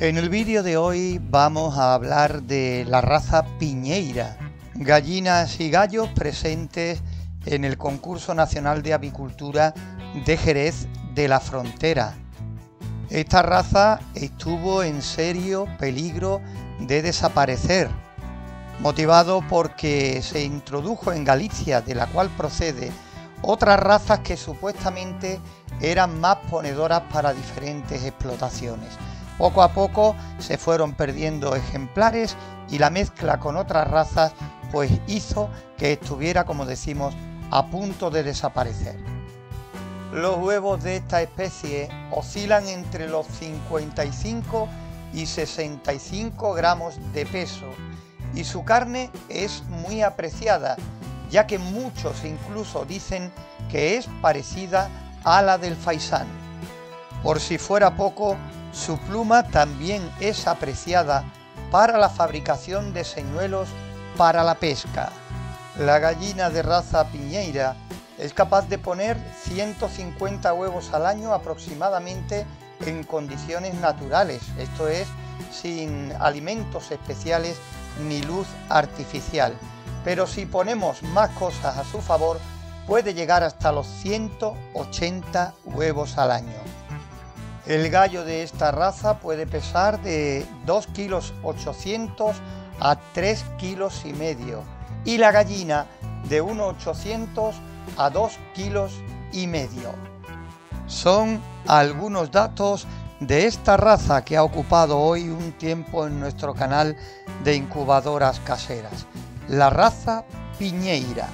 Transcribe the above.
En el vídeo de hoy vamos a hablar de la raza piñeira, gallinas y gallos presentes en el concurso nacional de avicultura de Jerez de la Frontera. Esta raza estuvo en serio peligro de desaparecer, motivado porque se introdujo en Galicia, de la cual procede, otras razas que supuestamente eran más ponedoras para diferentes explotaciones. Poco a poco se fueron perdiendo ejemplares y la mezcla con otras razas pues hizo que estuviera, como decimos, a punto de desaparecer. Los huevos de esta especie oscilan entre los 55 y 65 gramos de peso y su carne es muy apreciada, ya que muchos incluso dicen que es parecida a la del faisán. Por si fuera poco, su pluma también es apreciada para la fabricación de señuelos para la pesca. La gallina de raza piñeira es capaz de poner 150 huevos al año aproximadamente en condiciones naturales, esto es, sin alimentos especiales ni luz artificial. Pero si ponemos más cosas a su favor, puede llegar hasta los 180 huevos al año. El gallo de esta raza puede pesar de 2 kilos 800 a 3 kilos y medio y la gallina de 1,800 a 2 kilos y medio. Son algunos datos de esta raza que ha ocupado hoy un tiempo en nuestro canal de incubadoras caseras, la raza piñeira.